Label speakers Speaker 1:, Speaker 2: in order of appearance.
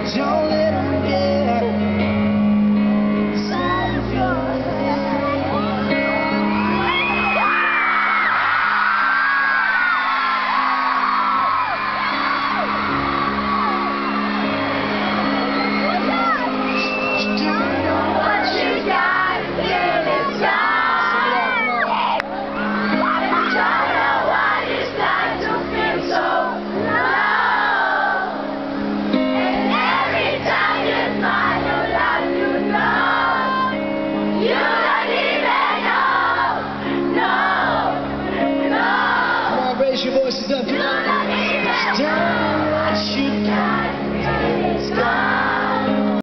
Speaker 1: It's only